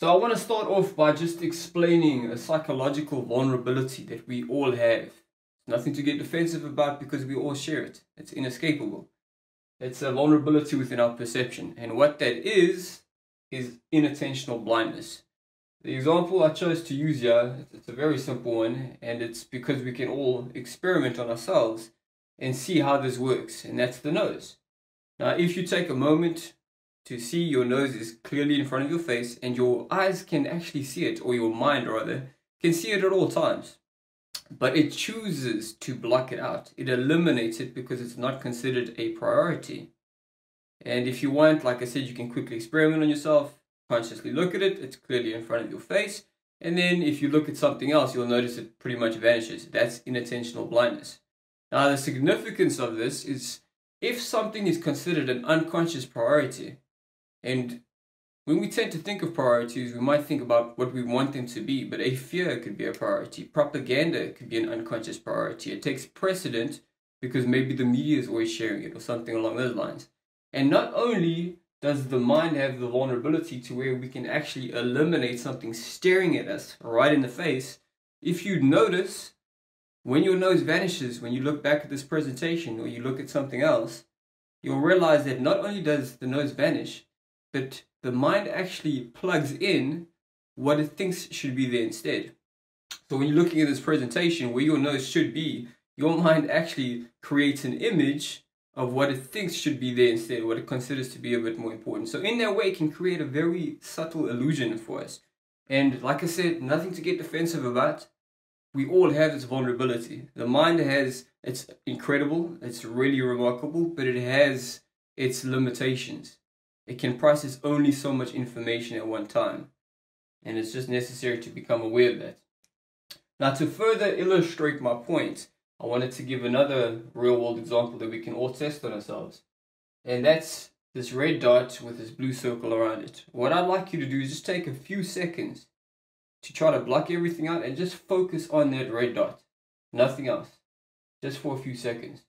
So I want to start off by just explaining a psychological vulnerability that we all have. Nothing to get defensive about because we all share it. It's inescapable. It's a vulnerability within our perception. And what that is, is inattentional blindness. The example I chose to use here, it's a very simple one, and it's because we can all experiment on ourselves and see how this works, and that's the nose. Now, if you take a moment to see your nose is clearly in front of your face and your eyes can actually see it, or your mind rather, can see it at all times. But it chooses to block it out. It eliminates it because it's not considered a priority. And if you want, like I said, you can quickly experiment on yourself, consciously look at it, it's clearly in front of your face. And then if you look at something else, you'll notice it pretty much vanishes. That's inattentional blindness. Now, the significance of this is if something is considered an unconscious priority, and when we tend to think of priorities, we might think about what we want them to be, but a fear could be a priority. Propaganda could be an unconscious priority. It takes precedent because maybe the media is always sharing it or something along those lines. And not only does the mind have the vulnerability to where we can actually eliminate something staring at us right in the face, if you notice, when your nose vanishes, when you look back at this presentation or you look at something else, you'll realize that not only does the nose vanish, but the mind actually plugs in what it thinks should be there instead. So when you're looking at this presentation where your nose should be, your mind actually creates an image of what it thinks should be there instead, what it considers to be a bit more important. So in that way, it can create a very subtle illusion for us. And like I said, nothing to get defensive about. We all have this vulnerability. The mind has, it's incredible, it's really remarkable, but it has its limitations it can process only so much information at one time. And it's just necessary to become aware of that. Now, to further illustrate my point, I wanted to give another real world example that we can all test on ourselves. And that's this red dot with this blue circle around it. What I'd like you to do is just take a few seconds to try to block everything out and just focus on that red dot. Nothing else. Just for a few seconds.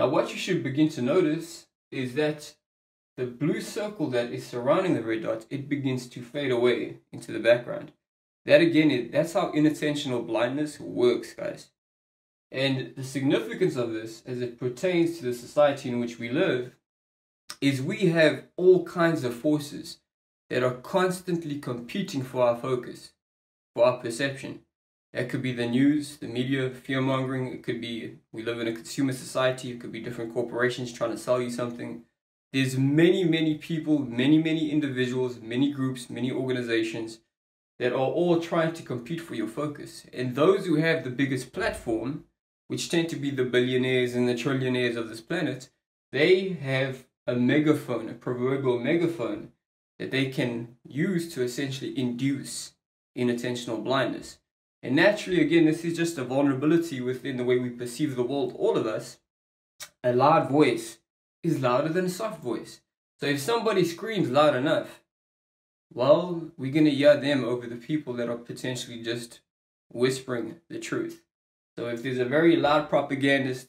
Now what you should begin to notice is that the blue circle that is surrounding the red dot, it begins to fade away into the background. That again, that's how inattentional blindness works, guys. And the significance of this, as it pertains to the society in which we live, is we have all kinds of forces that are constantly competing for our focus, for our perception. It could be the news, the media, fear mongering. It could be we live in a consumer society. It could be different corporations trying to sell you something. There's many, many people, many, many individuals, many groups, many organizations that are all trying to compete for your focus. And those who have the biggest platform, which tend to be the billionaires and the trillionaires of this planet, they have a megaphone, a proverbial megaphone that they can use to essentially induce inattentional blindness. And naturally, again, this is just a vulnerability within the way we perceive the world. All of us, a loud voice is louder than a soft voice. So if somebody screams loud enough, well, we're going to hear them over the people that are potentially just whispering the truth. So if there's a very loud propagandist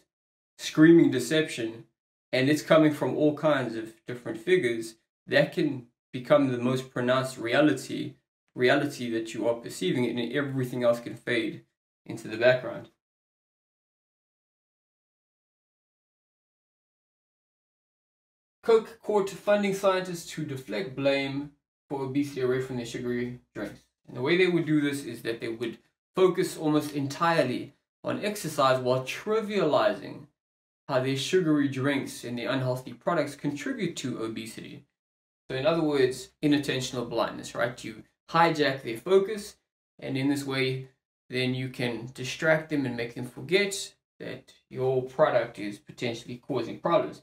screaming deception, and it's coming from all kinds of different figures, that can become the most pronounced reality reality that you are perceiving it and everything else can fade into the background. Coke court funding scientists to deflect blame for obesity away from their sugary drinks. And the way they would do this is that they would focus almost entirely on exercise while trivializing how their sugary drinks and the unhealthy products contribute to obesity. So in other words, inattentional blindness, right? You hijack their focus and in this way then you can distract them and make them forget that your product is potentially causing problems.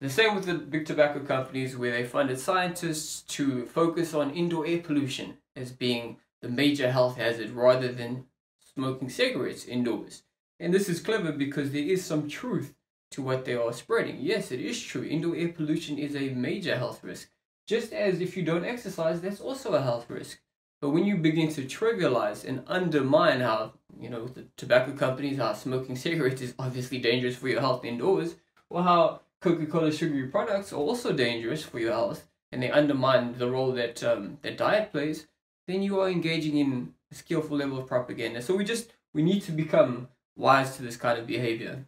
The same with the big tobacco companies where they funded scientists to focus on indoor air pollution as being the major health hazard rather than smoking cigarettes indoors. And this is clever because there is some truth to what they are spreading. Yes, it is true. Indoor air pollution is a major health risk. Just as if you don't exercise, that's also a health risk. But when you begin to trivialize and undermine how, you know, the tobacco companies, how smoking cigarettes is obviously dangerous for your health indoors, or how Coca-Cola sugary products are also dangerous for your health, and they undermine the role that um, that diet plays, then you are engaging in a skillful level of propaganda. So we just we need to become wise to this kind of behavior.